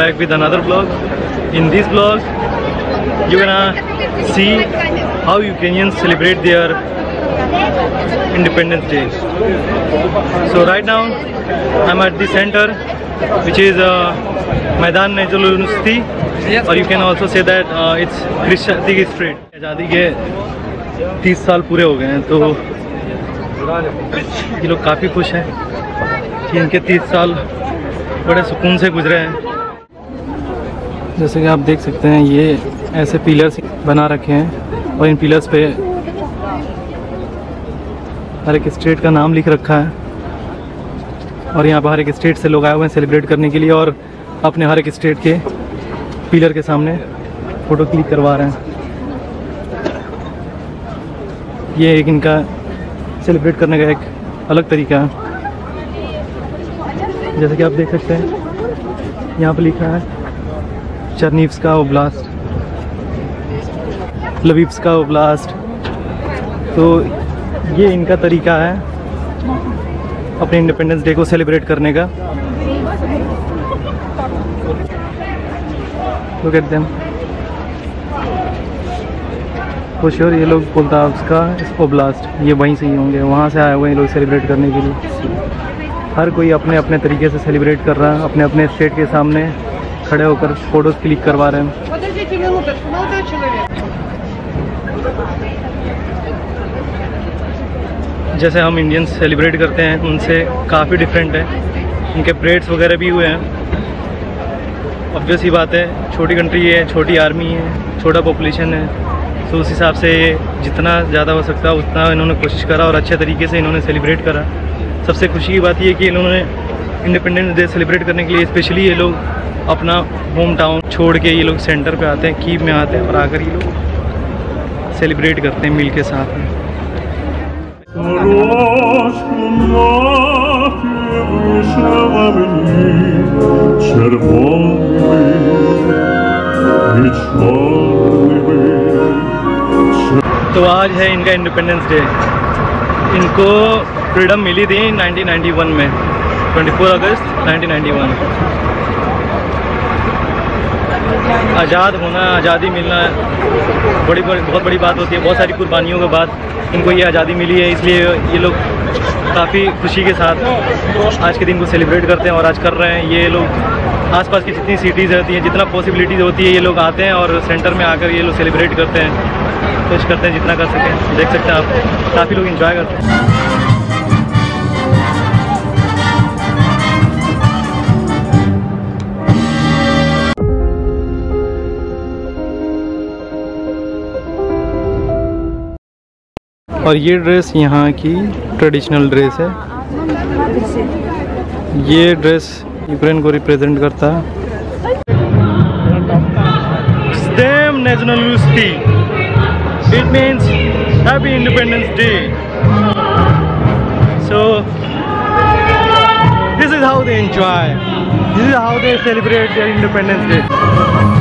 back with another vlog. In this vlog, you're gonna see how Ukrainians celebrate their Independence Day. So right now, I'm at the center, which is uh, Maidan Nezulusti, or you can also say that uh, it's Krishati Street. आज़ादी के 30 साल पूरे हो गए हैं तो ये लोग काफ़ी खुश हैं कि इनके 30 साल बड़े सुकून से गुजरे हैं जैसे कि आप देख सकते हैं, ये ऐसे पिलर्स बना रखे हैं और इन पिलर्स पे हर एक स्टेट का नाम लिख रखा है। और यहाँ पर हर एक स्टेट से लोग आए हुए हैं सेलिब्रेट करने के लिए और अपने हर एक स्टेट के पिलर के सामने फ़ोटो क्लिक करवा रहे हैं। ये एक इनका सेलिब्रेट करने का एक अलग तरीका है। जैसे कि आप देख सकते हैं, यहाँ पर लिखा है चरनीव्स का ओब्लास्ट लवीप्स का ओब्लास्ट तो ये इनका तरीका है अपने इंडिपेंडेंस डे को सेलिब्रेट करने का। लुक एट देम तो श्योर ये लोग पोल्टाव्स का ओब्लास्ट ये वहीं से ही होंगे, वहाँ से आए हुए हैं लोग सेलिब्रेट करने के लिए। हर कोई अपने अपने तरीके से सेलिब्रेट कर रहा है अपने अपने स्टेट के सामने। खड़े होकर फ़ोटोज़ क्लिक करवा रहे हैं। जैसे हम इंडियन सेलिब्रेट करते हैं उनसे काफ़ी डिफरेंट है। उनके परेड्स वगैरह भी हुए हैं। ऑब्वियस ही बात है छोटी कंट्री है छोटी आर्मी है छोटा पॉपुलेशन है। तो उस हिसाब से ये जितना ज़्यादा हो सकता उतना इन्होंने कोशिश करा और अच्छे तरीके से इन्होंने सेलिब्रेट करा। सबसे खुशी की बात यह कि इन्होंने इंडिपेंडेंस डे सेलिब्रेट करने के लिए स्पेशली ये लोग अपना होम टाउन छोड़ के ये लोग सेंटर पे आते हैं कीप में आते हैं और आकर ये लोग सेलिब्रेट करते हैं मिल के साथ में। तो आज है इनका इंडिपेंडेंस डे इनको फ्रीडम मिली थी 1991 में। 24 अगस्त 1991 आज़ाद होना, आज़ादी मिलना, बड़ी बड़ी, बहुत बड़ी बात होती है, बहुत सारी कुर्बानियों के बाद इनको ये आज़ादी मिली है, इसलिए ये लोग काफ़ी खुशी के साथ आज के दिन को सेलिब्रेट करते हैं और आज कर रहे हैं। ये लोग आसपास की जितनी सिटीज़ रहती हैं, जितना पॉसिबिलिटीज़ होती है, ये लोग आते हैं और सेंटर में आकर ये लोग सेलिब्रेट करते हैं, कोशिश करते हैं जितना कर सकें। देख सकते हैं आप, काफ़ी लोग इंजॉय करते हैं। और ये ड्रेस यहाँ की ट्रेडिशनल ड्रेस है। ये ड्रेस यूक्रेन को रिप्रेजेंट करता। Stem national it means happy independence day so this is how they enjoy this is how they celebrate their independence day